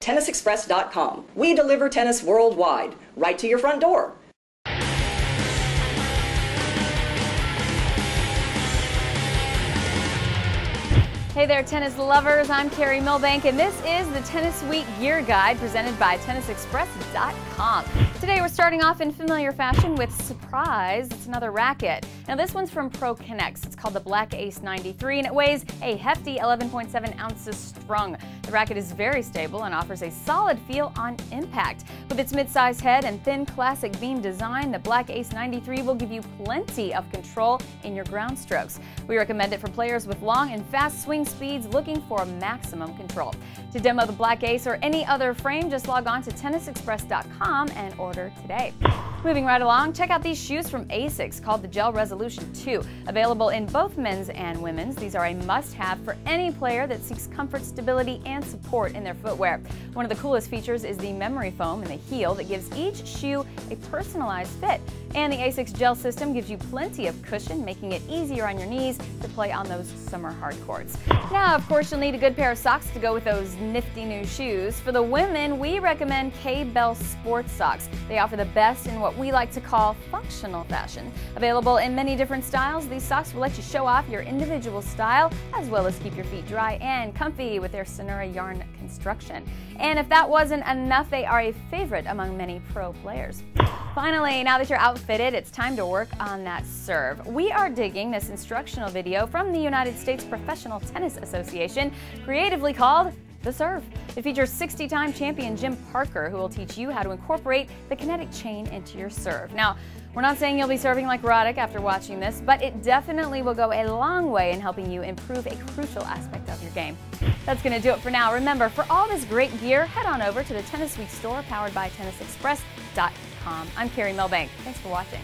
TennisExpress.com. We deliver tennis worldwide, right to your front door. Hey there, tennis lovers. I'm Carrie Milbank, and this is the Tennis Week Gear Guide presented by TennisExpress.com. Today, we're starting off in familiar fashion with Surprise. It's another racket. Now, this one's from Pro Kennex. It's called the Black Ace 93, and it weighs a hefty 11.7 ounces strung. The racket is very stable and offers a solid feel on impact. With its mid-sized head and thin classic beam design, the Black Ace 93 will give you plenty of control in your ground strokes. We recommend it for players with long and fast swing speeds looking for maximum control. To demo the Black Ace or any other frame, just log on to tennisexpress.com and order today. Moving right along, check out these shoes from ASICS called the Gel Resolution 2. Available in both men's and women's, these are a must-have for any player that seeks comfort, stability, and support in their footwear. One of the coolest features is the memory foam in the heel that gives each shoe a personalized fit. And the ASICS Gel system gives you plenty of cushion, making it easier on your knees to play on those summer hard courts. Now, of course, you'll need a good pair of socks to go with those nifty new shoes. For the women, we recommend K-Bell Sports Socks. They offer the best in what we like to call functional fashion. Available in many different styles, these socks will let you show off your individual style as well as keep your feet dry and comfy with their Sensure yarn construction. If that wasn't enough, they are a favorite among many pro players. Finally, now that you're outfitted, it's time to work on that serve. We are digging this instructional video from the United States Professional Tennis Association, creatively called the Serve. It features 60-time champion Jim Parker, who will teach you how to incorporate the kinetic chain into your serve. Now, we're not saying you'll be serving like Roddick after watching this, but it definitely will go a long way in helping you improve a crucial aspect of your game. That's going to do it for now. Remember, for all this great gear, head on over to the Tennis Week store powered by TennisExpress.com. I'm Carrie Milbank. Thanks for watching.